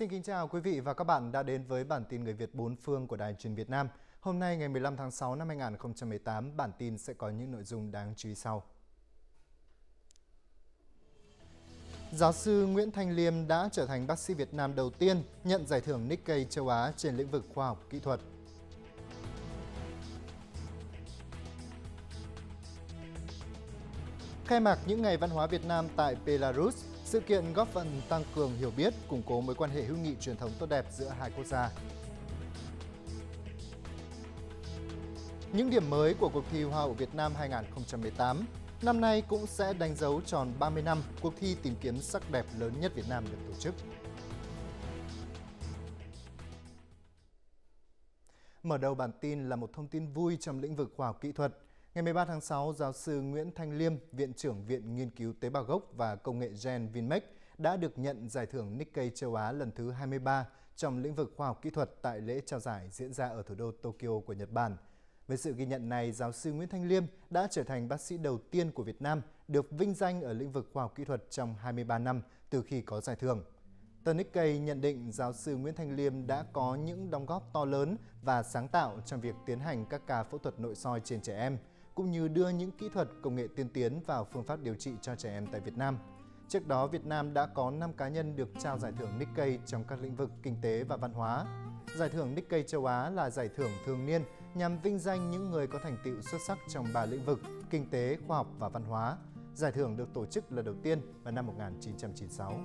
Xin kính chào quý vị và các bạn đã đến với bản tin người Việt bốn phương của Đài truyền Việt Nam. Hôm nay ngày 15 tháng 6 năm 2018, bản tin sẽ có những nội dung đáng chú ý sau. Giáo sư Nguyễn Thanh Liêm đã trở thành bác sĩ Việt Nam đầu tiên nhận giải thưởng Nikkei châu Á trên lĩnh vực khoa học kỹ thuật. Khai mạc những ngày văn hóa Việt Nam tại Belarus, sự kiện góp phần tăng cường hiểu biết, củng cố mối quan hệ hữu nghị truyền thống tốt đẹp giữa hai quốc gia. Những điểm mới của cuộc thi Hoa hậu Việt Nam 2018 năm nay cũng sẽ đánh dấu tròn 30 năm cuộc thi tìm kiếm sắc đẹp lớn nhất Việt Nam được tổ chức. Mở đầu bản tin là một thông tin vui trong lĩnh vực khoa học kỹ thuật. Ngày 13 tháng 6, giáo sư Nguyễn Thanh Liêm, Viện trưởng Viện Nghiên cứu Tế bào gốc và Công nghệ Gen Vinmec đã được nhận giải thưởng Nikkei châu Á lần thứ 23 trong lĩnh vực khoa học kỹ thuật tại lễ trao giải diễn ra ở thủ đô Tokyo của Nhật Bản. Với sự ghi nhận này, giáo sư Nguyễn Thanh Liêm đã trở thành bác sĩ đầu tiên của Việt Nam được vinh danh ở lĩnh vực khoa học kỹ thuật trong 23 năm từ khi có giải thưởng. Tờ Nikkei nhận định giáo sư Nguyễn Thanh Liêm đã có những đóng góp to lớn và sáng tạo trong việc tiến hành các ca phẫu thuật nội soi trên trẻ em, cũng như đưa những kỹ thuật công nghệ tiên tiến vào phương pháp điều trị cho trẻ em tại Việt Nam. Trước đó, Việt Nam đã có 5 cá nhân được trao giải thưởng Nikkei trong các lĩnh vực kinh tế và văn hóa. Giải thưởng Nikkei châu Á là giải thưởng thường niên nhằm vinh danh những người có thành tựu xuất sắc trong ba lĩnh vực kinh tế, khoa học và văn hóa. Giải thưởng được tổ chức lần đầu tiên vào năm 1996.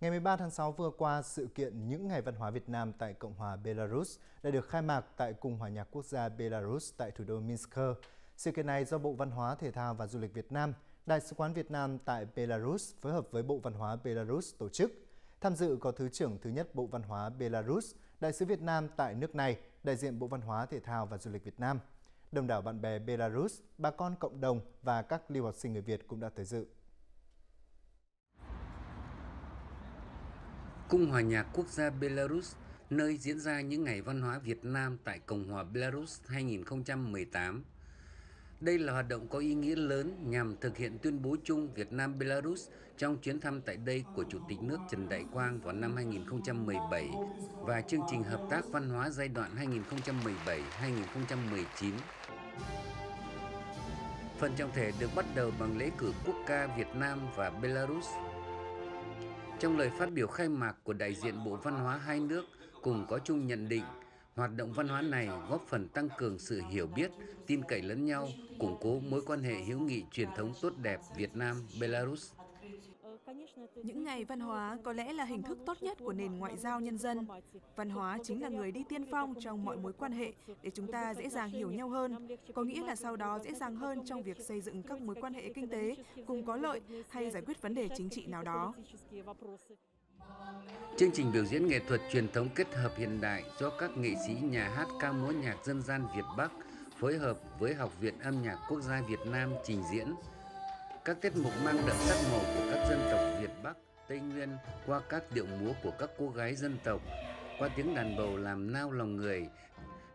Ngày 13 tháng 6 vừa qua, sự kiện Những Ngày Văn hóa Việt Nam tại Cộng hòa Belarus đã được khai mạc tại Cung Hòa nhạc Quốc gia Belarus tại thủ đô Minsk. Sự kiện này do Bộ Văn hóa, Thể thao và Du lịch Việt Nam, Đại sứ quán Việt Nam tại Belarus phối hợp với Bộ Văn hóa Belarus tổ chức. Tham dự có Thứ trưởng thứ nhất Bộ Văn hóa Belarus, Đại sứ Việt Nam tại nước này, đại diện Bộ Văn hóa, Thể thao và Du lịch Việt Nam. Đông đảo bạn bè Belarus, bà con cộng đồng và các lưu học sinh người Việt cũng đã tới dự. Cung Hòa nhạc Quốc gia Belarus, nơi diễn ra những ngày văn hóa Việt Nam tại Cộng hòa Belarus 2018. Đây là hoạt động có ý nghĩa lớn nhằm thực hiện tuyên bố chung Việt Nam Belarus trong chuyến thăm tại đây của Chủ tịch nước Trần Đại Quang vào năm 2017 và chương trình hợp tác văn hóa giai đoạn 2017-2019. Phần trọng thể được bắt đầu bằng lễ cử quốc ca Việt Nam và Belarus. Trong lời phát biểu khai mạc của đại diện Bộ Văn hóa hai nước cùng có chung nhận định Hoạt động văn hóa này góp phần tăng cường sự hiểu biết, tin cậy lẫn nhau, củng cố mối quan hệ hữu nghị truyền thống tốt đẹp Việt Nam-Belarus. Những ngày văn hóa có lẽ là hình thức tốt nhất của nền ngoại giao nhân dân. Văn hóa chính là người đi tiên phong trong mọi mối quan hệ để chúng ta dễ dàng hiểu nhau hơn, có nghĩa là sau đó dễ dàng hơn trong việc xây dựng các mối quan hệ kinh tế cùng có lợi hay giải quyết vấn đề chính trị nào đó. Chương trình biểu diễn nghệ thuật truyền thống kết hợp hiện đại do các nghệ sĩ nhà hát ca múa nhạc dân gian Việt Bắc phối hợp với Học viện Âm nhạc Quốc gia Việt Nam trình diễn. Các tiết mục mang đậm sắc màu của các dân tộc Việt Bắc, Tây Nguyên qua các điệu múa của các cô gái dân tộc, qua tiếng đàn bầu làm nao lòng người,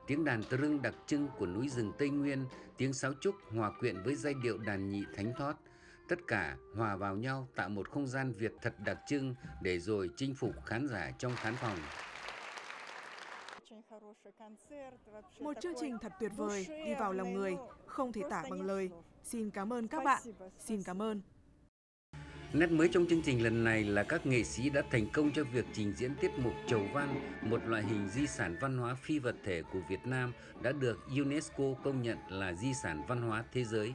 tiếng đàn tơ rưng đặc trưng của núi rừng Tây Nguyên, tiếng sáo trúc hòa quyện với giai điệu đàn nhị thánh thót – Tất cả hòa vào nhau tạo một không gian Việt thật đặc trưng để rồi chinh phục khán giả trong khán phòng. Một chương trình thật tuyệt vời, đi vào lòng người, không thể tả bằng lời. Xin cảm ơn các bạn. Xin cảm ơn. Nét mới trong chương trình lần này là các nghệ sĩ đã thành công cho việc trình diễn tiết mục chầu văn, một loại hình di sản văn hóa phi vật thể của Việt Nam đã được UNESCO công nhận là di sản văn hóa thế giới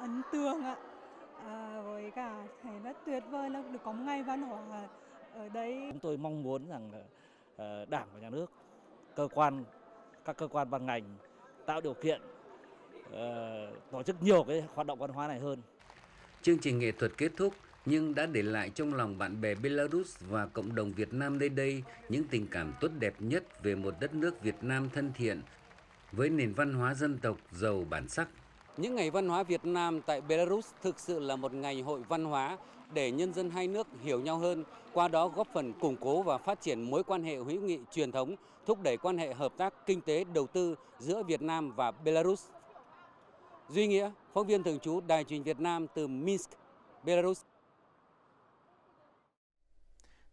ấn tượng ạ à, với cả thấy rất tuyệt vời là được có một ngày văn hóa ở đây chúng tôi mong muốn rằng ờ, đảng và nhà nước cơ quan các cơ quan ban ngành tạo điều kiện uh, tổ chức nhiều cái hoạt động văn hóa này hơn chương trình nghệ thuật kết thúc nhưng đã để lại trong lòng bạn bè Belarus và cộng đồng Việt Nam nơi đây những tình cảm tốt đẹp nhất về một đất nước Việt Nam thân thiện với nền văn hóa dân tộc giàu bản sắc. Những ngày văn hóa Việt Nam tại Belarus thực sự là một ngày hội văn hóa để nhân dân hai nước hiểu nhau hơn, qua đó góp phần củng cố và phát triển mối quan hệ hữu nghị truyền thống, thúc đẩy quan hệ hợp tác kinh tế đầu tư giữa Việt Nam và Belarus. Duy Nghĩa, phóng viên thường trú Đài truyền Việt Nam từ Minsk, Belarus.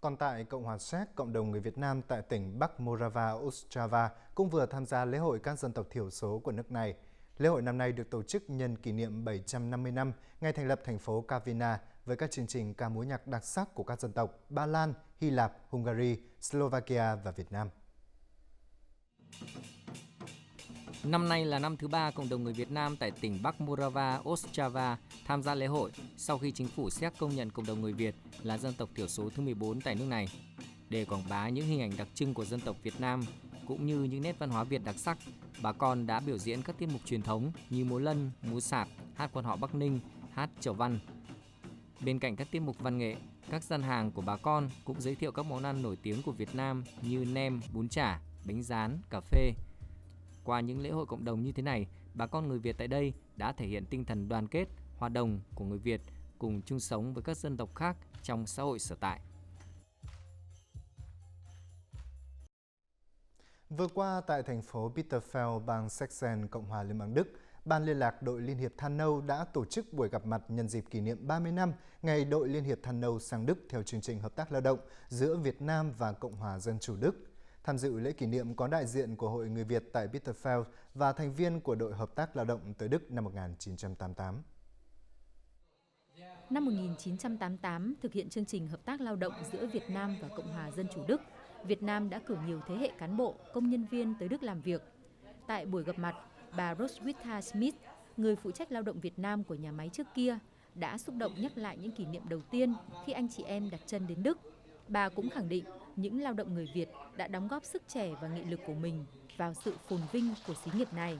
Còn tại Cộng hòa Séc, cộng đồng người Việt Nam tại tỉnh Bắc Morava, Ostrava cũng vừa tham gia lễ hội các dân tộc thiểu số của nước này. Lễ hội năm nay được tổ chức nhân kỷ niệm 750 năm ngày thành lập thành phố Kavina với các chương trình ca múa nhạc đặc sắc của các dân tộc Ba Lan, Hy Lạp, Hungary, Slovakia và Việt Nam. Năm nay là năm thứ ba cộng đồng người Việt Nam tại tỉnh Bắc Morava, Ostrava tham gia lễ hội sau khi chính phủ Séc công nhận cộng đồng người Việt là dân tộc thiểu số thứ 14 tại nước này. Để quảng bá những hình ảnh đặc trưng của dân tộc Việt Nam cũng như những nét văn hóa Việt đặc sắc, bà con đã biểu diễn các tiết mục truyền thống như múa lân, múa sạp, hát quan họ Bắc Ninh, hát chầu văn. Bên cạnh các tiết mục văn nghệ, các gian hàng của bà con cũng giới thiệu các món ăn nổi tiếng của Việt Nam như nem, bún chả, bánh rán, cà phê, qua những lễ hội cộng đồng như thế này, bà con người Việt tại đây đã thể hiện tinh thần đoàn kết, hòa đồng của người Việt cùng chung sống với các dân tộc khác trong xã hội sở tại. Vừa qua tại thành phố Bitterfeld, bang Sachsen, Cộng hòa Liên bang Đức, Ban liên lạc đội Liên hiệp Than Nâu đã tổ chức buổi gặp mặt nhân dịp kỷ niệm 30 năm ngày đội Liên hiệp Than Nâu sang Đức theo chương trình hợp tác lao động giữa Việt Nam và Cộng hòa Dân chủ Đức. Tham dự lễ kỷ niệm có đại diện của Hội Người Việt tại Bitterfeld và thành viên của đội hợp tác lao động tới Đức năm 1988. Năm 1988, thực hiện chương trình hợp tác lao động giữa Việt Nam và Cộng hòa Dân chủ Đức, Việt Nam đã cử nhiều thế hệ cán bộ, công nhân viên tới Đức làm việc. Tại buổi gặp mặt, bà Roswitha Smith, người phụ trách lao động Việt Nam của nhà máy trước kia, đã xúc động nhắc lại những kỷ niệm đầu tiên khi anh chị em đặt chân đến Đức. Bà cũng khẳng định những lao động người Việt đã đóng góp sức trẻ và nghị lực của mình vào sự phồn vinh của xí nghiệp này.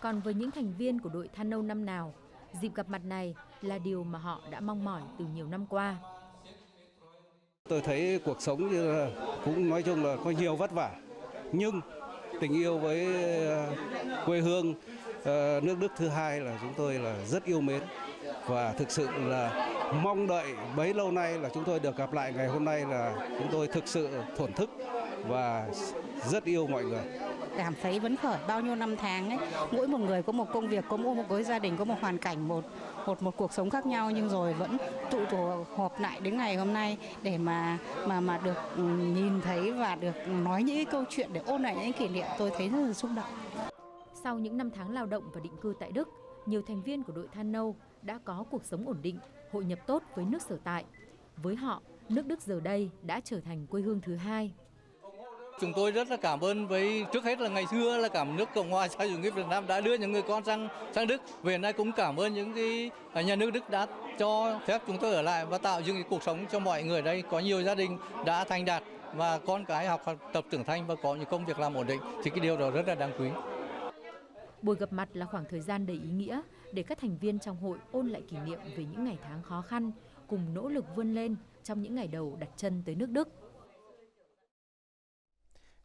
Còn với những thành viên của đội than nâu năm nào, dịp gặp mặt này là điều mà họ đã mong mỏi từ nhiều năm qua. Tôi thấy cuộc sống như là cũng nói chung là có nhiều vất vả, nhưng tình yêu với ờ, quê hương ờ, nước Đức thứ hai là chúng tôi là rất yêu mến và thực sự là mong đợi bấy lâu nay là chúng tôi được gặp lại ngày hôm nay là chúng tôi thực sự thổn thức và rất yêu mọi người cảm thấy vấn khởi bao nhiêu năm tháng ấy mỗi một người có một công việc có một cái gia đình có một hoàn cảnh một một một cuộc sống khác nhau nhưng rồi vẫn tụ tụ họp lại đến ngày hôm nay để mà mà mà được ừ, nhìn thấy và được nói những cái câu chuyện để ôn lại những kỷ niệm tôi thấy rất là xúc động. Sau những năm tháng lao động và định cư tại Đức, nhiều thành viên của đội Than Nâu đã có cuộc sống ổn định, hội nhập tốt với nước sở tại. Với họ, nước Đức giờ đây đã trở thành quê hương thứ hai. Chúng tôi rất là cảm ơn với trước hết là ngày xưa là cảm nước Cộng hòa xã hội chủ nghĩa Việt Nam đã đưa những người con sang sang Đức. Về nay cũng cảm ơn những cái à, nhà nước Đức đã cho phép chúng tôi ở lại và tạo dựng cuộc sống cho mọi người đây. Có nhiều gia đình đã thành đạt và con cái học tập trưởng thành và có những công việc làm ổn định thì cái điều đó rất là đáng quý. Buổi gặp mặt là khoảng thời gian đầy ý nghĩa để các thành viên trong hội ôn lại kỷ niệm về những ngày tháng khó khăn, cùng nỗ lực vươn lên trong những ngày đầu đặt chân tới nước Đức.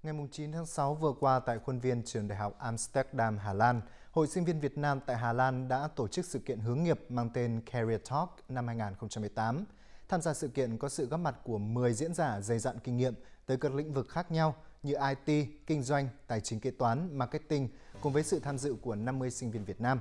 Ngày 9 tháng 6 vừa qua tại khuôn viên trường đại học Amsterdam, Hà Lan, Hội sinh viên Việt Nam tại Hà Lan đã tổ chức sự kiện hướng nghiệp mang tên Career Talk năm 2018. Tham gia sự kiện có sự góp mặt của 10 diễn giả dày dặn kinh nghiệm tới các lĩnh vực khác nhau như IT, kinh doanh, tài chính kế toán, marketing cùng với sự tham dự của 50 sinh viên Việt Nam.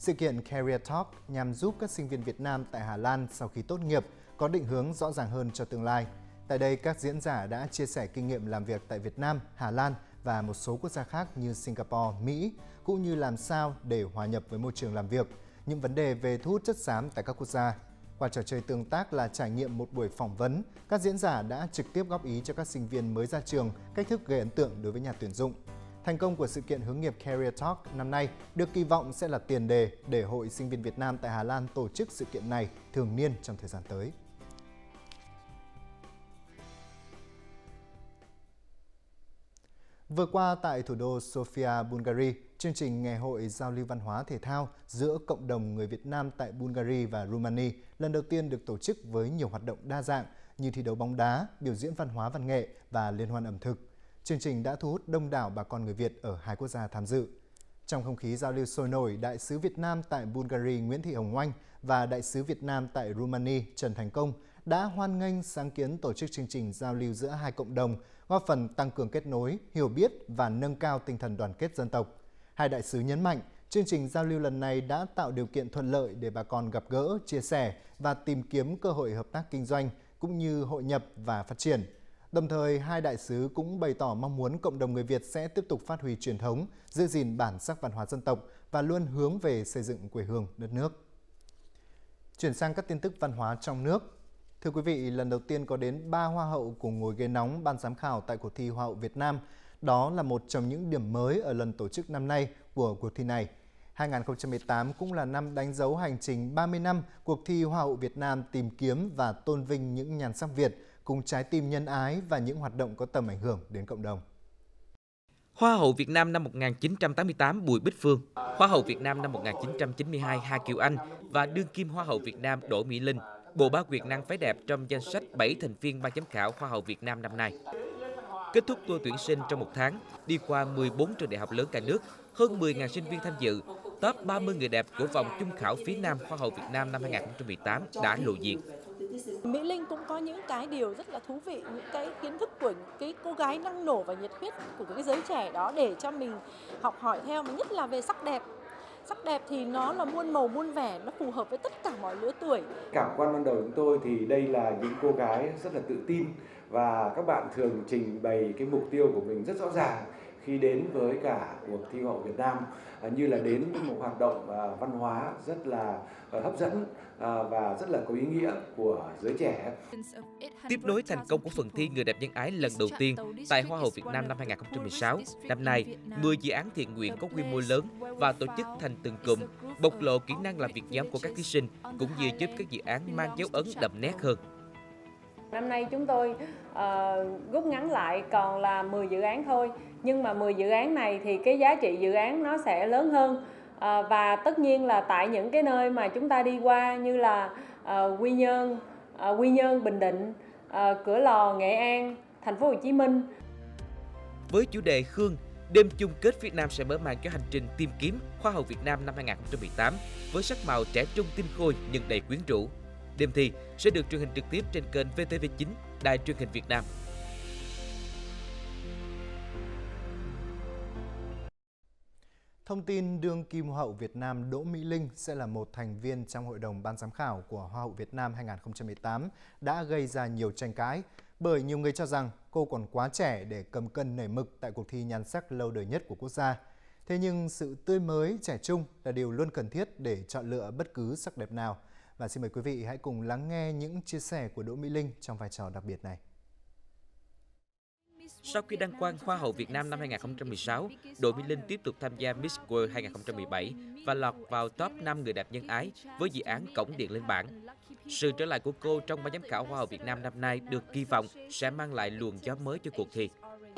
Sự kiện Career Talk nhằm giúp các sinh viên Việt Nam tại Hà Lan sau khi tốt nghiệp có định hướng rõ ràng hơn cho tương lai. Tại đây, các diễn giả đã chia sẻ kinh nghiệm làm việc tại Việt Nam, Hà Lan và một số quốc gia khác như Singapore, Mỹ, cũng như làm sao để hòa nhập với môi trường làm việc, những vấn đề về thu hút chất xám tại các quốc gia. Qua trò chơi tương tác là trải nghiệm một buổi phỏng vấn, các diễn giả đã trực tiếp góp ý cho các sinh viên mới ra trường cách thức gây ấn tượng đối với nhà tuyển dụng. Thành công của sự kiện hướng nghiệp Career Talk năm nay được kỳ vọng sẽ là tiền đề để Hội Sinh viên Việt Nam tại Hà Lan tổ chức sự kiện này thường niên trong thời gian tới. Vừa qua tại thủ đô Sofia, Bulgaria, chương trình Ngày hội giao lưu văn hóa thể thao giữa cộng đồng người Việt Nam tại Bulgaria và Romania lần đầu tiên được tổ chức với nhiều hoạt động đa dạng như thi đấu bóng đá, biểu diễn văn hóa văn nghệ và liên hoan ẩm thực. Chương trình đã thu hút đông đảo bà con người Việt ở hai quốc gia tham dự. Trong không khí giao lưu sôi nổi, Đại sứ Việt Nam tại Bulgaria Nguyễn Thị Hồng Oanh và Đại sứ Việt Nam tại Romania Trần Thành Công đã hoan nghênh sáng kiến tổ chức chương trình giao lưu giữa hai cộng đồng, góp phần tăng cường kết nối, hiểu biết và nâng cao tinh thần đoàn kết dân tộc. Hai đại sứ nhấn mạnh, chương trình giao lưu lần này đã tạo điều kiện thuận lợi để bà con gặp gỡ, chia sẻ và tìm kiếm cơ hội hợp tác kinh doanh cũng như hội nhập và phát triển. Đồng thời, hai đại sứ cũng bày tỏ mong muốn cộng đồng người Việt sẽ tiếp tục phát huy truyền thống, giữ gìn bản sắc văn hóa dân tộc và luôn hướng về xây dựng quê hương đất nước. Chuyển sang các tin tức văn hóa trong nước. Thưa quý vị, lần đầu tiên có đến 3 hoa hậu cùng ngồi ghế nóng ban giám khảo tại cuộc thi Hoa hậu Việt Nam. Đó là một trong những điểm mới ở lần tổ chức năm nay của cuộc thi này. 2018 cũng là năm đánh dấu hành trình 30 năm cuộc thi Hoa hậu Việt Nam tìm kiếm và tôn vinh những nhan sắc Việt cùng trái tim nhân ái và những hoạt động có tầm ảnh hưởng đến cộng đồng. Hoa hậu Việt Nam năm 1988 Bùi Bích Phương, Hoa hậu Việt Nam năm 1992 Hà Kiều Anh và đương kim Hoa hậu Việt Nam Đỗ Mỹ Linh, bộ ba quyền năng phái đẹp trong danh sách 7 thành viên ban giám khảo Hoa hậu Việt Nam năm nay. Kết thúc tour tuyển sinh trong một tháng, đi qua 14 trường đại học lớn cả nước, hơn 10.000 sinh viên tham dự, top 30 người đẹp của vòng chung khảo phía Nam Hoa hậu Việt Nam năm 2018 đã lộ diện. Mỹ Linh cũng có những cái điều rất là thú vị, những cái kiến thức của cái cô gái năng nổ và nhiệt huyết của cái giới trẻ đó để cho mình học hỏi theo, mà nhất là về sắc đẹp. Sắc đẹp thì nó là muôn màu muôn vẻ, nó phù hợp với tất cả mọi lứa tuổi. Cảm quan ban đầu chúng tôi thì đây là những cô gái rất là tự tin và các bạn thường trình bày cái mục tiêu của mình rất rõ ràng khi đến với cả cuộc thi hậu Việt Nam à, như là đến một hoạt động à, văn hóa rất là à, hấp dẫn và rất là có ý nghĩa của giới trẻ. Tiếp nối thành công của phần thi Người đẹp nhân ái lần đầu tiên tại Hoa hậu Việt Nam năm 2016, năm nay, 10 dự án thiện nguyện có quy mô lớn và tổ chức thành từng cụm, bộc lộ kỹ năng làm việc nhóm của các thí sinh cũng như giúp các dự án mang dấu ấn đậm nét hơn. Năm nay chúng tôi uh, rút ngắn lại còn là 10 dự án thôi nhưng mà 10 dự án này thì cái giá trị dự án nó sẽ lớn hơn à, và tất nhiên là tại những cái nơi mà chúng ta đi qua như là à, Quy Nhơn, à, Quy Nhơn, Bình Định, à, Cửa Lò, Nghệ An, Thành phố Hồ Chí Minh. Với chủ đề Khương, đêm chung kết Việt Nam sẽ mở màn cho hành trình tìm kiếm Hoa hậu Việt Nam năm 2018 với sắc màu trẻ trung tinh khôi nhưng đầy quyến rũ. Đêm thi sẽ được truyền hình trực tiếp trên kênh VTV9, Đài truyền hình Việt Nam. Thông tin đương kim Hoa hậu Việt Nam Đỗ Mỹ Linh sẽ là một thành viên trong hội đồng ban giám khảo của Hoa hậu Việt Nam 2018 đã gây ra nhiều tranh cãi bởi nhiều người cho rằng cô còn quá trẻ để cầm cân nảy mực tại cuộc thi nhan sắc lâu đời nhất của quốc gia. Thế nhưng sự tươi mới, trẻ trung là điều luôn cần thiết để chọn lựa bất cứ sắc đẹp nào. Và xin mời quý vị hãy cùng lắng nghe những chia sẻ của Đỗ Mỹ Linh trong vai trò đặc biệt này. Sau khi đăng quang Hoa hậu Việt Nam năm 2016, Đỗ Mỹ Linh tiếp tục tham gia Miss World 2017 và lọt vào top 5 người đẹp nhân ái với dự án Cổng Điện lên bảng. Sự trở lại của cô trong ban giám khảo Hoa hậu Việt Nam năm nay được kỳ vọng sẽ mang lại luồng gió mới cho cuộc thi.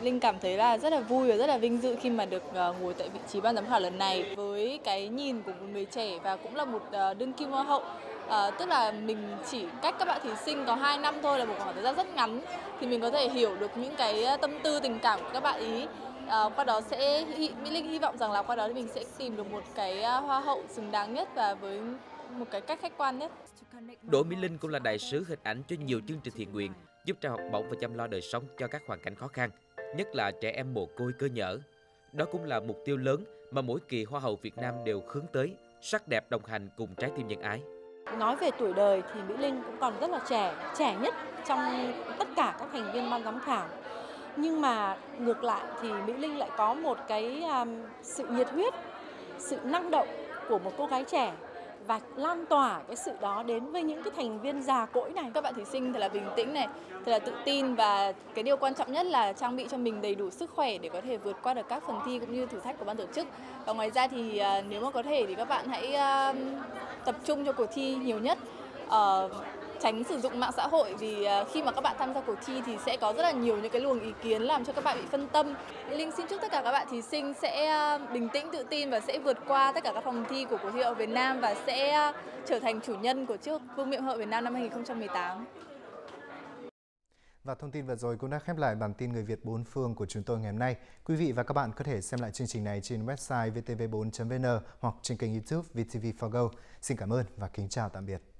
Linh cảm thấy là rất là vui và rất là vinh dự khi mà được ờ, ngồi tại vị trí ban giám khảo lần này với cái nhìn của một người trẻ và cũng là một ờ, đương kim hoa hậu à, tức là mình chỉ cách các bạn thí sinh có 2 năm thôi là một khoảng thời gian rất ngắn thì mình có thể hiểu được những cái ờ, tâm tư tình cảm của các bạn ý à, qua đó sẽ mỹ linh hy vọng rằng là qua đó thì mình sẽ tìm được một cái hoa hậu xứng đáng nhất và với một cái cách khách quan nhất Đỗ Mỹ Linh cũng là đại sứ hình ảnh cho nhiều chương trình thiện nguyện giúp trao học bổng và chăm lo đời sống cho các hoàn cảnh khó khăn, nhất là trẻ em mồ côi cơ nhở. Đó cũng là mục tiêu lớn mà mỗi kỳ Hoa hậu Việt Nam đều hướng tới, sắc đẹp đồng hành cùng trái tim nhân ái. Nói về tuổi đời thì Mỹ Linh cũng còn rất là trẻ, trẻ nhất trong tất cả các thành viên ban giám khảo. Nhưng mà ngược lại thì Mỹ Linh lại có một cái um, sự nhiệt huyết, sự năng động của một cô gái trẻ và lan tỏa cái sự đó đến với những cái thành viên già cỗi này. Các bạn thí sinh thật là bình tĩnh này, thật là tự tin và cái điều quan trọng nhất là trang bị cho mình đầy đủ sức khỏe để có thể vượt qua được các phần thi cũng như thử thách của ban tổ chức. Và ngoài ra thì à, nếu mà có thể thì các bạn hãy à, tập trung cho cuộc thi nhiều nhất. Uh, tránh sử dụng mạng xã hội vì à, khi mà các bạn tham gia cuộc thi thì sẽ có rất là nhiều những cái luồng ý kiến làm cho các bạn bị phân tâm. Linh xin chúc tất cả các bạn thí sinh sẽ à, bình tĩnh, tự tin và sẽ vượt qua tất cả các phòng thi của cuộc thi ở Việt Nam và sẽ à, trở thành chủ nhân của chiếc vương miện hội Việt Nam năm 2018. Và thông tin vừa rồi cũng đã khép lại bản tin Người Việt bốn phương của chúng tôi ngày hôm nay. Quý vị và các bạn có thể xem lại chương trình này trên website vtv4.vn hoặc trên kênh YouTube VTV4Go. Xin cảm ơn và kính chào tạm biệt.